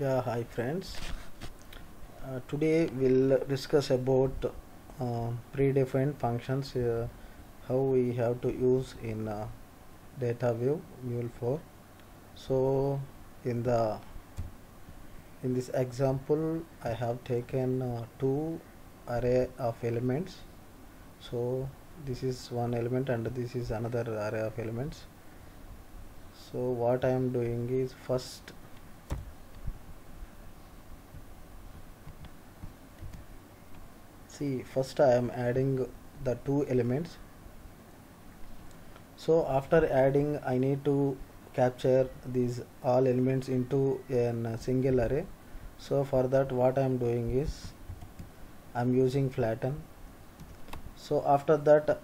Yeah, hi friends. Uh, today we'll discuss about uh, predefined functions, uh, how we have to use in uh, DataWeave mule 4. So in the in this example, I have taken uh, two array of elements. So this is one element and this is another array of elements. So what I am doing is first see first I am adding the two elements. So after adding I need to capture these all elements into a uh, single array. So for that what I am doing is I am using flatten. So after that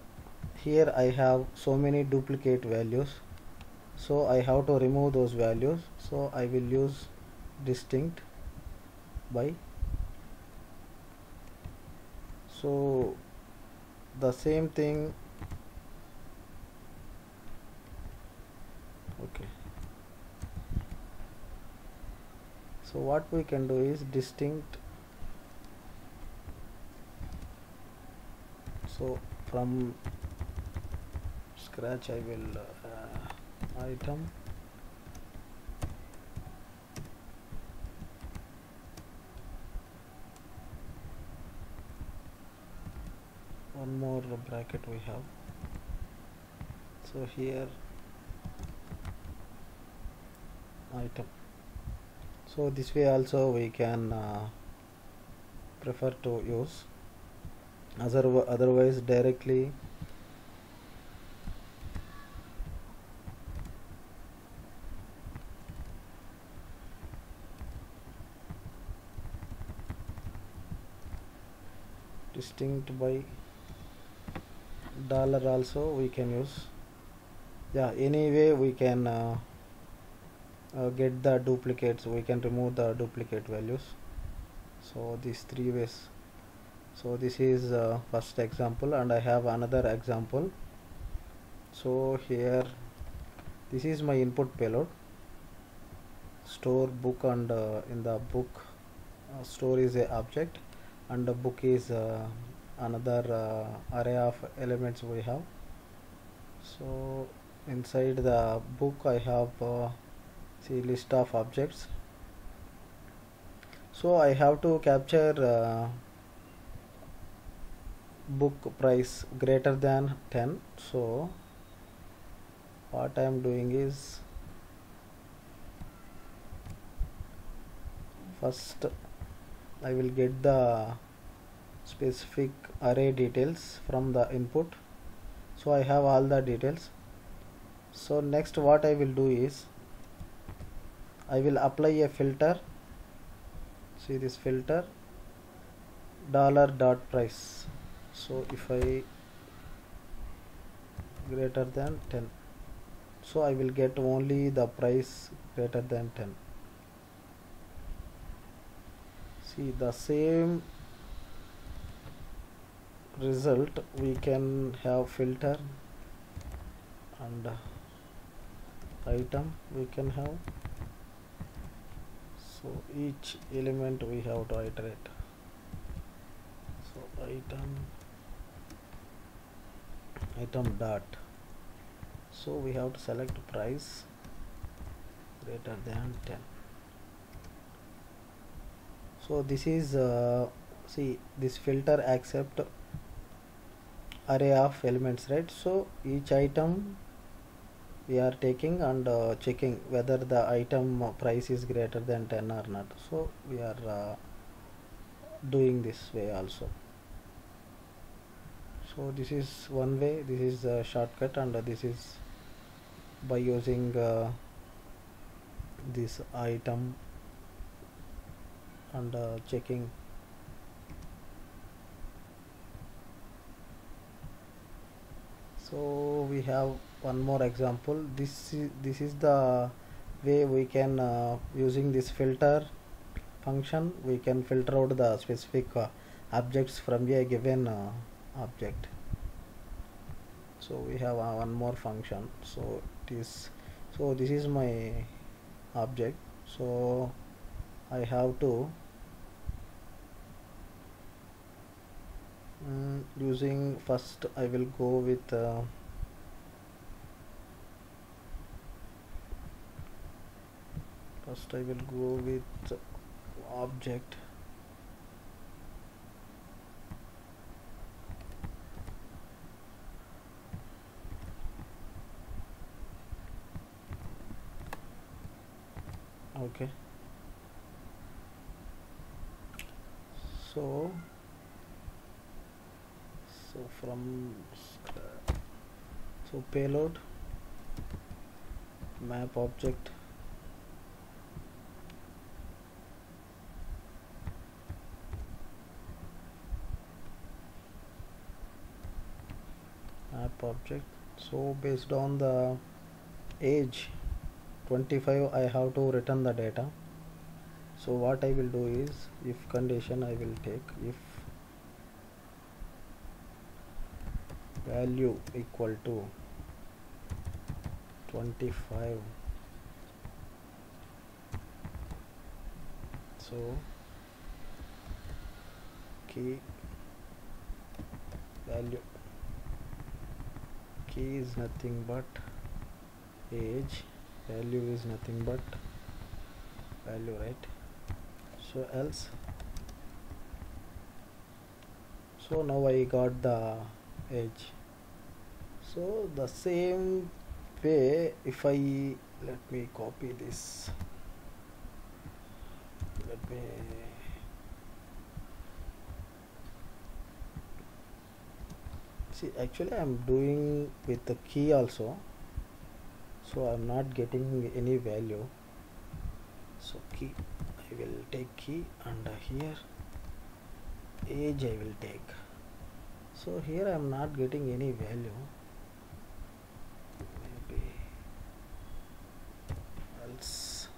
here I have so many duplicate values. So I have to remove those values. So I will use distinct by so the same thing. Okay. So what we can do is distinct. So from scratch I will uh, item one more bracket we have. So here item. So this way also we can uh, prefer to use. Other, otherwise directly distinct by dollar also we can use. Yeah anyway we can uh, uh, get the duplicates. We can remove the duplicate values. So these three ways. So this is uh, first example and I have another example. So here this is my input payload. Store book and uh, in the book uh, store is a object and the book is uh, another uh, array of elements we have. So inside the book I have uh, list of objects. So I have to capture uh, book price greater than 10 so what I am doing is first I will get the specific array details from the input. So I have all the details. So next what I will do is I will apply a filter. See this filter dollar dot price. So if I greater than 10 so I will get only the price greater than 10 see the same result we can have filter and item we can have. So each element we have to iterate. So item item dot. So we have to select price greater than 10 so this is uh, see this filter accept array of elements right? So each item we are taking and uh, checking whether the item price is greater than 10 or not. So we are uh, doing this way also. So this is one way this is a shortcut and this is by using uh, this item and uh, checking so we have one more example. This is this is the way we can uh, using this filter function we can filter out the specific uh, objects from a given uh, object. So we have uh, one more function. So it is so this is my object. So I have to mm, using first I will go with uh, first I will go with object. Okay. So so from so payload map object map object. So based on the age 25 I have to return the data. So what I will do is if condition I will take if value equal to 25 so key value key is nothing but age value is nothing but value right? So else? So now I got the age so the same way if I let me copy this. Let me see actually I'm doing with the key also. So I'm not getting any value. So key I will take key uh, here age I will take. So here I'm not getting any value maybe else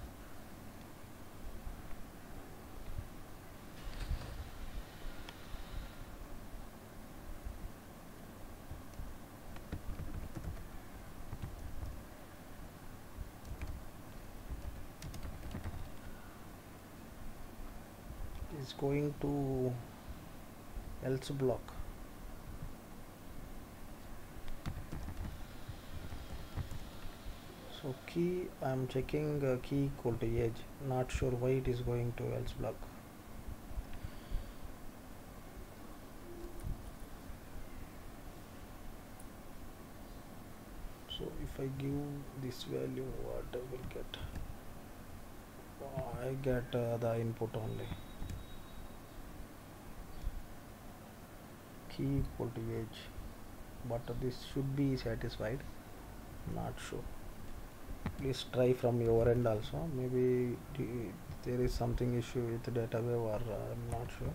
is going to else block. So key I'm checking uh, key equal to age not sure why it is going to else block. So if I give this value what I will get? I get uh, the input only key equal to age but this should be satisfied. Not sure. Please try from your end also. Maybe there is something issue with DataWeave or uh, I'm not sure.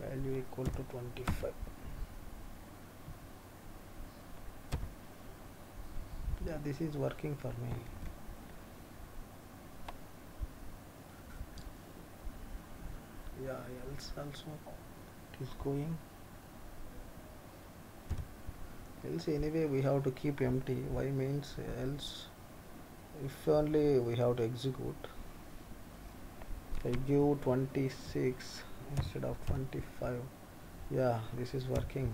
Value equal to 25 yeah this is working for me yeah else also it is going else anyway we have to keep empty. Why means else? If only we have to execute. I give 26 instead of 25 yeah this is working.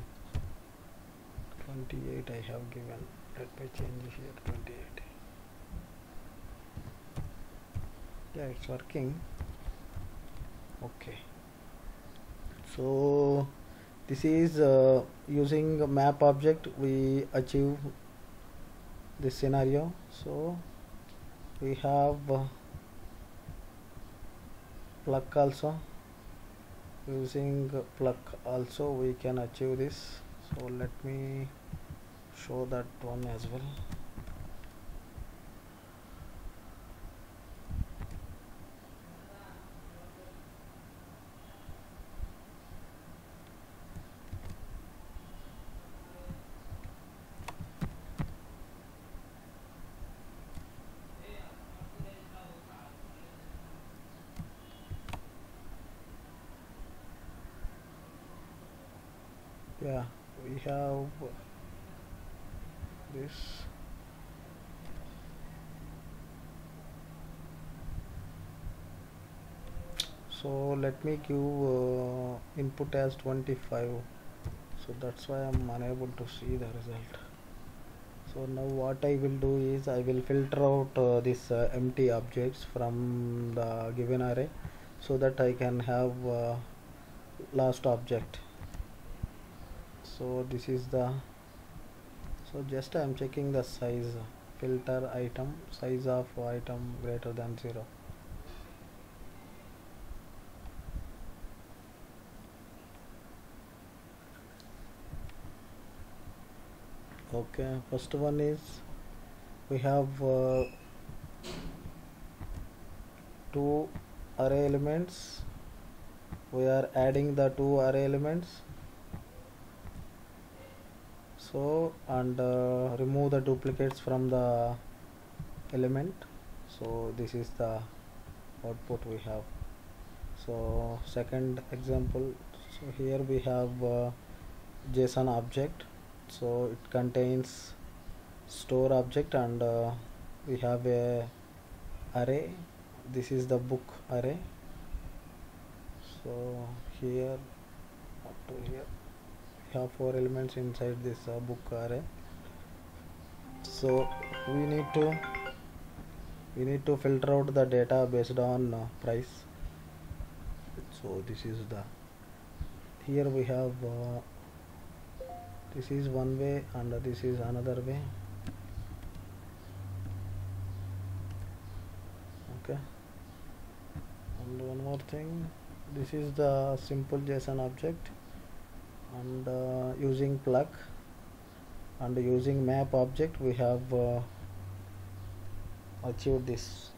28 I have given. Let me change here. 28 yeah it's working okay. So this is uh, using a map object we achieve this scenario. So we have uh, pluck also. Using pluck also we can achieve this. So let me show that one as well yeah we have this. So let me give uh, input as 25 so that's why I'm unable to see the result. So now what I will do is I will filter out uh, this uh, empty objects from the given array so that I can have uh, last object so this is the so just I am checking the size filter item size of item greater than 0 okay first one is we have uh, two array elements. We are adding the two array elements so and uh, remove the duplicates from the element. So this is the output we have. So second example so here we have uh, json object. So it contains store object and uh, we have a array. This is the book array. So here up to here four elements inside this uh, book array so we need to we need to filter out the data based on uh, price. So this is the here we have uh, this is one way and this is another way. Okay. And one more thing. This is the simple json object and uh, using pluck and using map object we have uh, achieved this.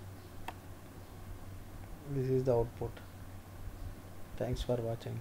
This is the output. Thanks for watching